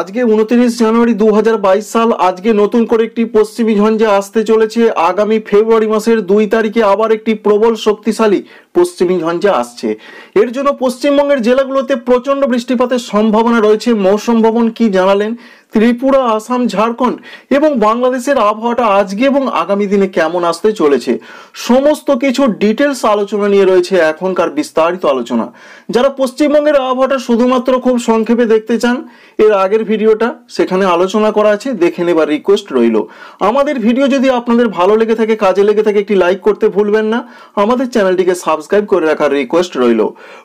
আজকে উনত্রিশ জানুয়ারি দু হাজার বাইশ সাল, আজকে নতুন করে একটি পশ্চিমী ঝঞ্ঝা আসতে চলেছে। আগামী ফেব্রুয়ারি মাসের দুই তারিখে আবার একটি প্রবল শক্তিশালী পশ্চিমী ঝঞ্ঝা আসছে। এর জন্য পশ্চিমবঙ্গের জেলাগুলোতে প্রচণ্ড বৃষ্টিপাতের সম্ভাবনা রয়েছে। মৌসুম ভবন কি জানালেন ত্রিপুরা, আসাম, ঝাড়খণ্ড এবং বাংলাদেশের আবহাওয়াটা আজকে এবং আগামী দিনে কেমন আসতে চলেছে? সমস্ত কিছু ডিটেলস আলোচনা নিয়ে রয়েছে এখনকার বিস্তারিত আলোচনা। যারা পশ্চিমবঙ্গের আবহাওয়াটা শুধুমাত্র খুব সংক্ষেপে দেখতে চান, এর আগের ভিডিওটা সেখানে আলোচনা করা আছে, দেখে নেবার রিকোয়েস্ট রইল। আমাদের ভিডিও যদি আপনাদের ভালো লেগে থাকে, কাজে লেগে থাকে, একটি লাইক করতে ভুলবেন না। আমাদের চ্যানেলটিকে সাবস্ক্রাইব করে রাখার রিকোয়েস্ট রইল।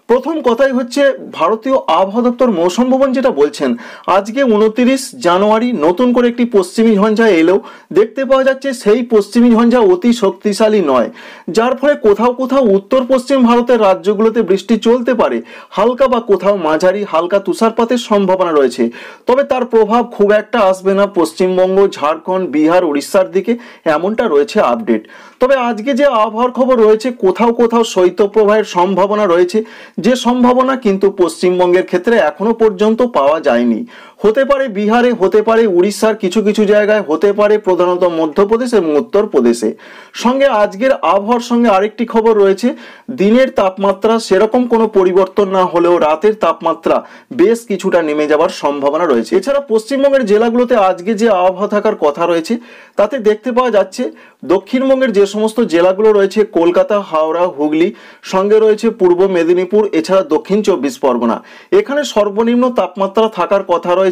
প্রথম কথাই হচ্ছে, ভারতীয় আবহাওয়া দপ্তর মৌসুম ভবন যেটা বলছেন, আজকে উনত্রিশ জানুয়ারি নতুন করে একটি পশ্চিমী ঝঞ্ঝা এলেও দেখতে পাওয়া যাচ্ছে সেই পশ্চিমী ঝঞ্ঝা অতি শক্তিশালী নয়, যার ফলে কোথাও কোথাও উত্তর পশ্চিম ভারতের রাজ্যগুলোতে বৃষ্টি চলতে পারে, হালকা বা কোথাও মাঝারি হালকা তুষারপাতের সম্ভাবনা রয়েছে। তবে তার প্রভাব খুব একটা আসবে না পশ্চিমবঙ্গ, ঝাড়খণ্ড, বিহার, উড়িষ্যার দিকে, এমনটা রয়েছে আপডেট। তবে আজকে যে আবহাওয়ার খবর রয়েছে, কোথাও কোথাও শৈত্যপ্রবাহের সম্ভাবনা রয়েছে, যে সম্ভাবনা কিন্তু পশ্চিমবঙ্গের ক্ষেত্রে এখনও পর্যন্ত পাওয়া যায়নি। হতে পারে বিহারে, হতে পারে উড়িষ্যার কিছু কিছু জায়গায়, হতে পারে প্রধানত মধ্যপ্রদেশ এবং উত্তরপ্রদেশে। সঙ্গে আজকের আবহাওয়ার সঙ্গে আরেকটি খবর রয়েছে, দিনের তাপমাত্রা সেরকম কোনো পরিবর্তন না হলেও রাতের তাপমাত্রা বেশ কিছুটা নেমে যাওয়ার সম্ভাবনা রয়েছে। এছাড়া পশ্চিমবঙ্গের জেলাগুলোতে আজকে যে আবহাওয়া থাকার কথা রয়েছে, তাতে দেখতে পাওয়া যাচ্ছে, দক্ষিণবঙ্গের যে সমস্ত জেলাগুলো রয়েছে, কলকাতা, হাওড়া, হুগলি, সঙ্গে রয়েছে পূর্ব মেদিনীপুর, এছাড়া দক্ষিণ চব্বিশ পরগনা। এখানে সর্বনিম্ন তাপমাত্রা থাকার কথা রয়েছে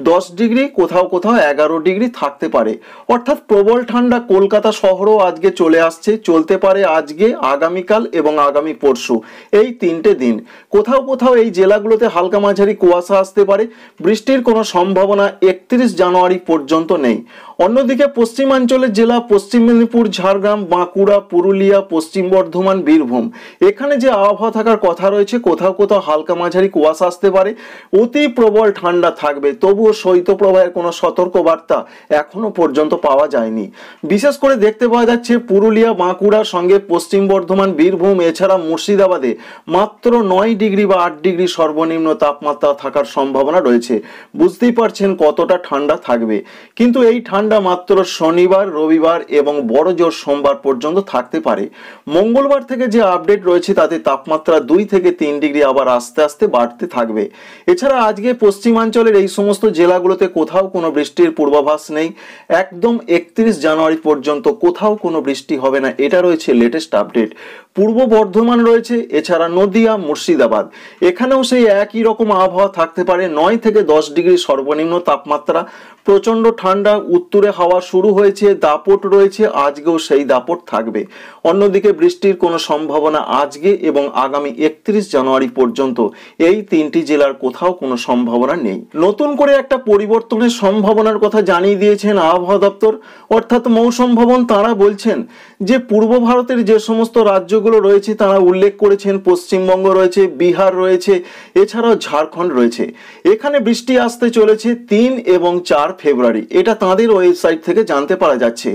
দশ ডিগ্রি, কোথাও কোথাও এগারো ডিগ্রি থাকতে পারে। অর্থাৎ প্রবল ঠান্ডা কলকাতা শহরও আজকে চলে আসছে। চলতে পারে আজকে, আগামীকাল এবং আগামী পরশু। এই তিনটে দিন। কোথাও কোথাও এই জেলাগুলোতে হালকা মাঝারি কুয়াশা আসতে পারে। বৃষ্টির কোনো সম্ভাবনা একত্রিশ জানুয়ারি পর্যন্ত নেই। অন্যদিকে পশ্চিমাঞ্চলের জেলা পশ্চিম মেদিনীপুর, ঝাড়গ্রাম, বাঁকুড়া, পুরুলিয়া, পশ্চিম বর্ধমান, বীরভূম। এখানে যে আবহাওয়া থাকার কথা রয়েছে, কোথাও কোথাও হালকা মাঝারি কুয়াশা আসতে পারে, অতি প্রবল ঠান্ডা থাকবে। তবুও শৈত্যপ্রবাহের কোনো সতর্ক বার্তা এখনও পর্যন্ত পাওয়া যায়নি। বিশেষ করে দেখতে পাওয়া যাচ্ছে, পুরুলিয়া, বাঁকুড়ার সঙ্গে পশ্চিম বর্ধমান, বীরভূম, এছাড়া মুর্শিদাবাদে মাত্র নয় ডিগ্রি বা আট ডিগ্রি সর্বনিম্ন তাপমাত্রা থাকার সম্ভাবনা রয়েছে। বুঝতেই পারছেন কতটা ঠান্ডা থাকবে। কিন্তু এই ঠান্ডা মাত্র শনিবার, রবিবার এবং বড় জোর সোমবার পর্যন্ত থাকতে পারে। মঙ্গলবার থেকে যে আপডেট রয়েছে তাতে তাপমাত্রা দুই থেকে তিন ডিগ্রি, আবার আস্তে আস্তে বাড়তে থাকবে। এছাড়া আজকে পশ্চিমাঞ্চলের এই সমস্ত জেলাগুলোতে কোথাও কোনো বৃষ্টির পূর্বাভাস নেই। একদম একত্রিশ জানুয়ারি পর্যন্ত কোথাও কোনো বৃষ্টি হবে না। এটা রয়েছে লেটেস্ট আপডেট পূর্ব বর্ধমান রয়েছে, এছাড়া নদিয়া, মুর্শিদাবাদ। এখানেও সেই একই রকম আবহাওয়া থাকতে পারে। নয় থেকে দশ ডিগ্রি সর্বনিম্ন তাপমাত্রা। প্রচণ্ড ঠান্ডা, উত্তরে হাওয়া শুরু হয়েছে, দাপট রয়েছে, আজকেও সেই দাপট থাকবে। অন্যদিকে বৃষ্টির কোনো সম্ভাবনা আজকে এবং আগামী একত্রিশ জানুয়ারি পর্যন্ত এই তিনটি জেলার কোথাও কোনো সম্ভাবনা নেই। নতুন করে একটা পরিবর্তনের সম্ভাবনার কথা জানিয়ে দিয়েছেন আবহাওয়া দপ্তর। অর্থাৎ মৌসুম ভবন তারা বলছেন যে, পূর্ব ভারতের যে সমস্ত রাজ্যগুলো রয়েছে, তারা উল্লেখ করেছেন পশ্চিমবঙ্গ রয়েছে, বিহার রয়েছে, এছাড়াও ঝাড়খণ্ড রয়েছে। এখানে বৃষ্টি আসতে চলেছে তিন এবং চার ফেব্রুয়ারি। এটা তাদের ওয়েবসাইট থেকে জানতে পারা যাচ্ছে।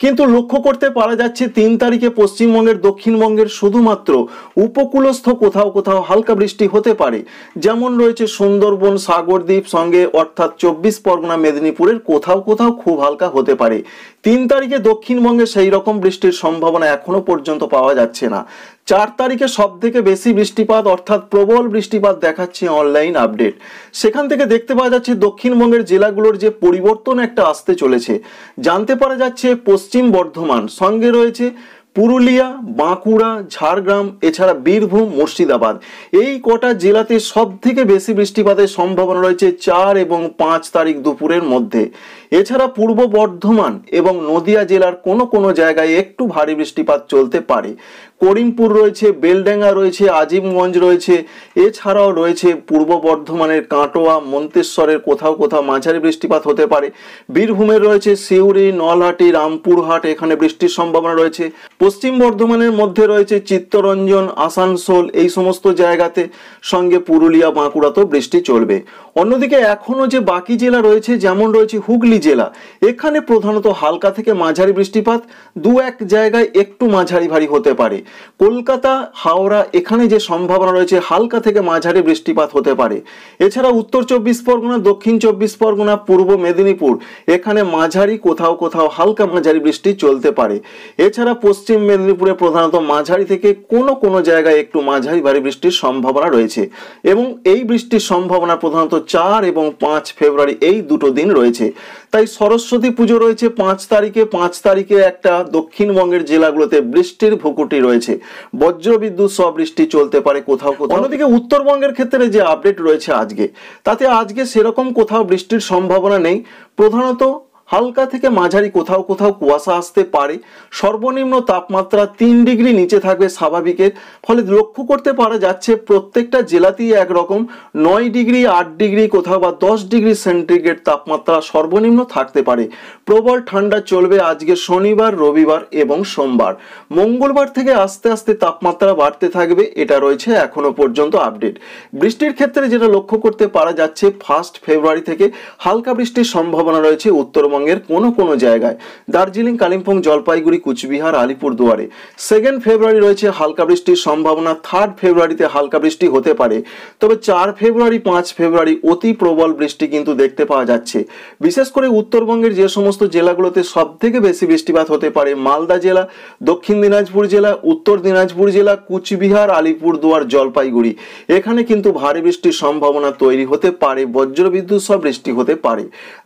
কিন্তু লক্ষ্য করতে পারা যাচ্ছে তিন তারিখে পশ্চিমবঙ্গের, দক্ষিণবঙ্গের শুধুমাত্র উপকূলস্থ কোথাও কোথাও হালকা বৃষ্টি হতে পারে। যেমন রয়েছে সুন্দরবন, সাগরদ্বীপ সঙ্গে অর্থাৎ চব্বিশ পরগনা, মেদিনীপুরের কোথাও কোথাও খুব হালকা হতে পারে। তিন তারিখে দক্ষিণবঙ্গে সেই রকম বৃষ্টির সম্ভাবনা এখনও পর্যন্ত পাওয়া যাচ্ছে না। চার তারিখে সব থেকে বেশি বৃষ্টিপাত অর্থাৎ প্রবল বৃষ্টিপাত দেখাচ্ছে অনলাইন আপডেট। সেখান থেকে দেখতে পাওয়া যাচ্ছে দক্ষিণবঙ্গের জেলাগুলোর যে পরিবর্তন একটা আসতে চলেছে। জানতে পারা যাচ্ছে পশ্চিম বর্ধমান। সঙ্গে রয়েছে পুরুলিয়া, বাঁকুড়া, ঝাড়গ্রাম, এছাড়া বীরভূম, মুর্শিদাবাদ। এই কটা জেলাতে সব থেকে বেশি বৃষ্টিপাতের সম্ভাবনা রয়েছে চার এবং পাঁচ তারিখ দুপুরের মধ্যে। এছাড়া পূর্ব বর্ধমান এবং নদিয়া জেলার কোনো কোনো জায়গায় একটু ভারী বৃষ্টিপাত চলতে পারে। করিমপুর রয়েছে, বেলডাঙ্গা রয়েছে, আজিমগঞ্জ রয়েছে, এছাড়াও রয়েছে পূর্ব বর্ধমানের কাটোয়া, মন্তেশ্বরের কোথাও কোথাও মাঝারি বৃষ্টিপাত হতে পারে। বীরভূমের রয়েছে সিউড়ি, নলহাটি, রামপুরহাট, এখানে বৃষ্টির সম্ভাবনা রয়েছে। পশ্চিম বর্ধমানের মধ্যে রয়েছে চিত্তরঞ্জন, আসানসোল, এই সমস্ত জায়গাতে সঙ্গে পুরুলিয়া, বাঁকুড়াতেও বৃষ্টি চলবে। অন্যদিকে এখনও যে বাকি জেলা রয়েছে, যেমন রয়েছে হুগলি জেলা, এখানে প্রধানত হালকা থেকে মাঝারি বৃষ্টিপাত দু এক জায়গায় একটু মাঝারি ভারী হতে পারে। কলকাতা, হাওড়া, এখানে যে সম্ভাবনা রয়েছে, হালকা থেকে মাঝারি বৃষ্টিপাত হতে পারে। এছাড়া উত্তর চব্বিশ পরগনা, দক্ষিণ চব্বিশ পরগনা, পূর্ব মেদিনীপুর, এখানে মাঝারি কোথাও কোথাও হালকা মাঝারি বৃষ্টি চলতে পারে। এছাড়া পশ্চিম মেদিনীপুরে প্রধানত মাঝারি থেকে কোনো কোনো জায়গায় একটু মাঝারি ভারী বৃষ্টির সম্ভাবনা রয়েছে। এবং এই বৃষ্টির সম্ভাবনা প্রধানত চার এবং পাঁচ ফেব্রুয়ারি এই দুটো দিন রয়েছে। তাই সরস্বতী পুজো রয়েছে পাঁচ তারিখে। পাঁচ তারিখে একটা দক্ষিণবঙ্গের জেলাগুলোতে বৃষ্টির ভুকুটি রয়েছে। বজ্রবিদ্যুৎ সব বৃষ্টি চলতে পারে কোথাও কোথাও। অন্যদিকে উত্তরবঙ্গের ক্ষেত্রে যে আপডেট রয়েছে আজকে, তাতে আজকে সেরকম কোথাও বৃষ্টির সম্ভাবনা নেই। প্রধানত হালকা থেকে মাঝারি কোথাও কোথাও কুয়াশা আসতে পারে। সর্বনিম্ন তাপমাত্রা তিন ডিগ্রি নিচে থাকবে স্বাভাবিকের, ফলে লক্ষ্য করতে পারা যাচ্ছে প্রত্যেকটা জেলাতেই একরকম নয় ডিগ্রি, আট ডিগ্রি কোথাও বা দশ ডিগ্রি সেন্টিগ্রেড তাপমাত্রা সর্বনিম্ন থাকতে পারে। প্রবল ঠান্ডা চলবে আজকে শনিবার, রবিবার এবং সোমবার। মঙ্গলবার থেকে আস্তে আস্তে তাপমাত্রা বাড়তে থাকবে, এটা রয়েছে এখনও পর্যন্ত আপডেট। বৃষ্টির ক্ষেত্রে যেটা লক্ষ্য করতে পারা যাচ্ছে, ফার্স্ট ফেব্রুয়ারি থেকে হালকা বৃষ্টির সম্ভাবনা রয়েছে উত্তরবঙ্গ পশ্চিমবঙ্গের কোনো কোনো জায়গায় দার্জিলিং, কালিম্পং, জলপাইগুড়ি, কুচবিহার, আলিপুরদুয়ারে। সেকেন্ড ফেব্রুয়ারি রয়েছে হালকা বৃষ্টির সম্ভাবনা থার্ড ফেব্রুয়ারিতে হালকা বৃষ্টি হতে পারে। তবে চার ফেব্রুয়ারি পাঁচ ফেব্রুয়ারি অতি প্রবল বৃষ্টি কিন্তু দেখতে পাওয়া যাচ্ছে। বিশেষ করে উত্তরবঙ্গের যে সমস্ত জেলাগুলোতে সব থেকে বেশি বৃষ্টিপাত হতে পারে মালদা জেলা, দক্ষিণ দিনাজপুর জেলা, উত্তর দিনাজপুর জেলা, কুচবিহার, আলিপুরদুয়ার, জলপাইগুড়ি। এখানে কিন্তু ভারী বৃষ্টির সম্ভাবনা তৈরি হতে পারে, বজ্রবিদ্যুৎ সব বৃষ্টি হতে পারে।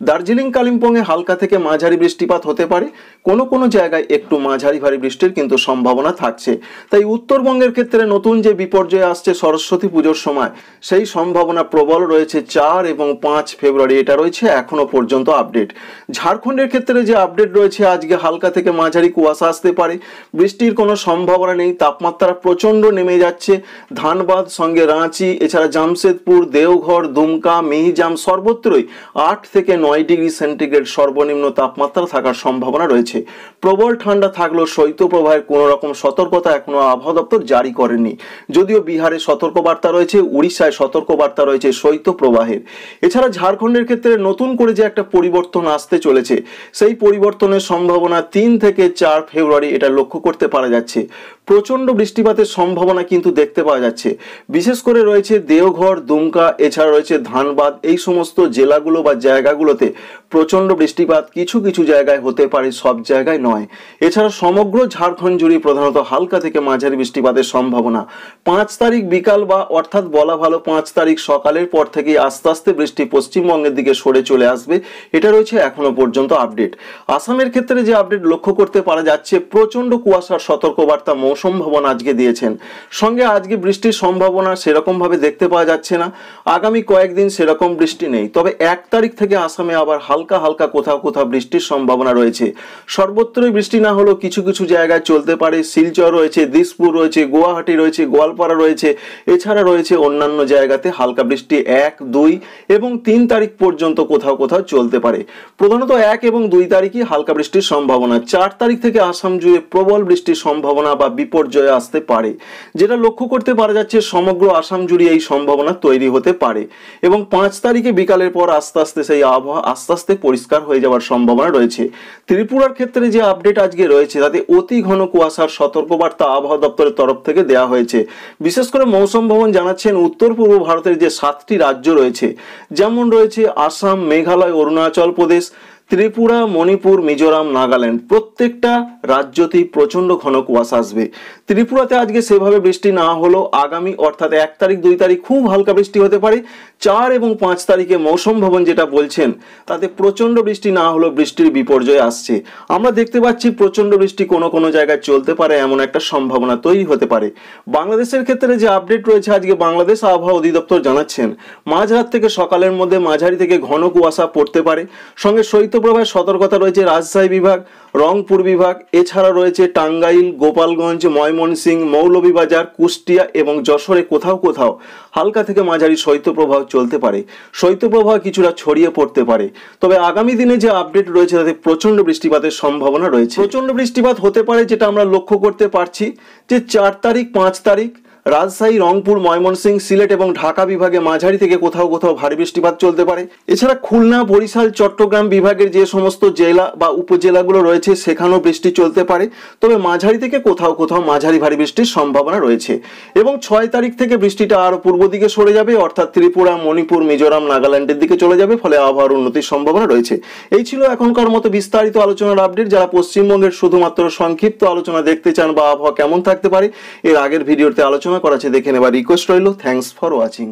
দার্জিলিং, কালিম্পংয়ে হালকা হালকা থেকে মাঝারি বৃষ্টিপাত হতে পারে। কোনো কোনো জায়গায় একটু মাঝারি ভারী বৃষ্টির কিন্তু সম্ভাবনা থাকছে। তাই উত্তরবঙ্গের ক্ষেত্রে নতুন যে বিপর্যয় আসছে সরস্বতী পুজোর সময়, সেই সম্ভাবনা প্রবল রয়েছে চার এবং পাঁচ ফেব্রুয়ারি। এটা রয়েছে এখনও পর্যন্ত আপডেট। ঝাড়খণ্ডের ক্ষেত্রে যে আপডেট রয়েছে, আজকে হালকা থেকে মাঝারি কুয়াশা আসতে পারে। বৃষ্টির কোনো সম্ভাবনা নেই, তাপমাত্রা প্রচণ্ড নেমে যাচ্ছে। ধানবাদ, সঙ্গে রাঁচি, এছাড়া জামশেদপুর, দেওঘর, দুমকা, মিহিজাম সর্বত্রই আট থেকে নয় ডিগ্রি সেন্টিগ্রেড সর্বনিম্ন তাপমাত্রা থাকার সম্ভাবনা রয়েছে। প্রবল ঠান্ডা থাকলেও শৈত্যপ্রবাহের কোনো রকম সতর্কতা এখনও আবহাওয়া দপ্তর জারি করেনি। যদিও বিহারে সতর্কবার্তা রয়েছে, উড়িষ্যায় সতর্কবার্তা রয়েছে শৈত্যপ্রবাহের। এছাড়া ঝাড়খণ্ডের ক্ষেত্রে নতুন করে যে একটা পরিবর্তন আসতে চলেছে, সেই পরিবর্তনের সম্ভাবনা তিন থেকে চার ফেব্রুয়ারি এটা লক্ষ্য করতে পারা যাচ্ছে। প্রচণ্ড বৃষ্টিপাতের সম্ভাবনা কিন্তু দেখতে পাওয়া যাচ্ছে। বিশেষ করে রয়েছে দেওঘর, দুমকা, এছাড়া রয়েছে ধানবাদ, এই সমস্ত জেলাগুলো বা জায়গাগুলোতে প্রচণ্ড বৃষ্টিপাত কিছু কিছু জায়গায় হতে পারে, সব জায়গায় নয়। এছাড়া সমগ্র ঝাড়খণ্ড জুড়ে প্রধানত হালকা থেকে মাঝারি বৃষ্টিপাতের সম্ভাবনা। পাঁচ তারিখ বিকাল বা অর্থাৎ বলা ভালো পাঁচ তারিখ সকালের পর থেকেই আস্তে আস্তে বৃষ্টি পশ্চিমবঙ্গের দিকে সরে চলে আসবে। এটা রয়েছে এখনও পর্যন্ত আপডেট। আসামের ক্ষেত্রে যে আপডেট লক্ষ্য করতে পারা যাচ্ছে, প্রচণ্ড কুয়াশার সতর্কবার্তা মৌসুম ভবন আজকে দিয়েছেন। সঙ্গে আজকে বৃষ্টির সম্ভাবনা সেরকমভাবে দেখতে পাওয়া যাচ্ছে না। আগামী কয়েকদিন সেরকম বৃষ্টি নেই। তবে এক তারিখ থেকে আসামে আবার হালকা হালকা কোথাও কোথাও বৃষ্টির সম্ভাবনা রয়েছে। সর্বত্রই বৃষ্টি না হলেও কিছু কিছু জায়গায় চলতে পারে। শিলচর রয়েছে, দিসপুর রয়েছে, গুয়াহাটি রয়েছে, গোয়ালপাড়া রয়েছে। এছাড়া রয়েছে অন্যান্য জায়গাতে হালকা বৃষ্টি এক, দুই এবং তিন তারিখ পর্যন্ত কোথাও কোথাও চলতে পারে। প্রধানত এক এবং দুই তারিখই হালকা বৃষ্টির সম্ভাবনা। চার তারিখ থেকে আসাম জুড়ে প্রবল বৃষ্টির সম্ভাবনা বা বিপর্যয় আসতে পারে। যেটা লক্ষ্য করতে পারা যাচ্ছে, সমগ্র আসাম জুড়ে এই সম্ভাবনা তৈরি হতে পারে। এবং পাঁচ তারিখে বিকালের পর আস্তে আস্তে সেই আবহাওয়া, আস্তে আস্তে পরিষ্কার হয়ে যাওয়ার সম্ভাবনা রয়েছে। ত্রিপুরার ক্ষেত্রে যে আপডেট আজকে রয়েছে, তাতে অতি ঘন কুয়াশার সতর্কবার্তা আবহাওয়া দপ্তরের তরফ থেকে দেওয়া হয়েছে। বিশেষ করে মৌসুম ভবন জানাচ্ছেন, উত্তর পূর্ব ভারতের যে সাতটি রাজ্য রয়েছে, যেমন রয়েছে আসাম, মেঘালয়, অরুণাচল প্রদেশ, ত্রিপুরা, মণিপুর, মিজোরাম, নাগাল্যান্ড। প্রত্যেকটা রাজ্যতেই প্রচণ্ড ঘন কুয়াশা আসবে। ত্রিপুরাতে আজকে সেভাবে বৃষ্টি না হলেও আগামী, অর্থাৎ এক তারিখ, দুই তারিখ, খুব হালকা বৃষ্টি হতে পারে। চার এবং পাঁচ তারিখে মৌসুম ভবন যেটা বলছেন, তাতে প্রচণ্ড বৃষ্টি না হলেও বৃষ্টির বিপর্যয় আসছে। আমরা দেখতে পাচ্ছি প্রচণ্ড বৃষ্টি কোনো কোনো জায়গায় চলতে পারে, এমন একটা সম্ভাবনা তৈরি হতে পারে। বাংলাদেশের ক্ষেত্রে যে আপডেট রয়েছে, আজকে বাংলাদেশ আবহাওয়া অধিদপ্তর জানাচ্ছেন, মাঝরাত থেকে সকালের মধ্যে মাঝারি থেকে ঘন কুয়াশা পড়তে পারে। সঙ্গে শৈত্যপ্রবাহের সতর্কতা রয়েছে রাজশাহী বিভাগ, রংপুর বিভাগ, এছাড়া রয়েছে টাঙ্গাইল, গোপালগঞ্জ, ময়মনসিংহ, মৌলভীবাজার, কুষ্টিয়া এবং যশোরে কোথাও কোথাও হালকা থেকে মাঝারি শৈত্যপ্রবাহ চলতে পারে। শৈত্যপ্রবাহ কিছুটা ছড়িয়ে পড়তে পারে। তবে আগামী দিনে যে আপডেট রয়েছে, তাতে প্রচণ্ড বৃষ্টিপাতের সম্ভাবনা রয়েছে। প্রচণ্ড বৃষ্টিপাত হতে পারে, যেটা আমরা লক্ষ্য করতে পারছি যে চার তারিখ, পাঁচ তারিখ রাজশাহী, রংপুর, ময়মনসিংহ, সিলেট এবং ঢাকা বিভাগে মাঝারি থেকে কোথাও কোথাও ভারী বৃষ্টিপাত চলতে পারে। এছাড়া খুলনা, বরিশাল, চট্টগ্রাম বিভাগের যে সমস্ত জেলা বা উপজেলাগুলো রয়েছে, সেখানেও বৃষ্টি চলতে পারে। তবে মাঝারি থেকে কোথাও কোথাও মাঝারি ভারী বৃষ্টির সম্ভাবনা রয়েছে। এবং ছয় তারিখ থেকে বৃষ্টিটা আরও পূর্ব দিকে সরে যাবে, অর্থাৎ ত্রিপুরা, মণিপুর, মিজোরাম, নাগাল্যান্ডের দিকে চলে যাবে, ফলে আবহাওয়ার উন্নতির সম্ভাবনা রয়েছে। এই ছিল এখনকার মতো বিস্তারিত আলোচনার আপডেট। যারা পশ্চিমবঙ্গের শুধুমাত্র সংক্ষিপ্ত আলোচনা দেখতে চান বা আবহাওয়া কেমন থাকতে পারে, এর আগের ভিডিওতে আলোচনা করা আছে দেখে নেবার রিকোয়েস্ট রইল। Thanks for watching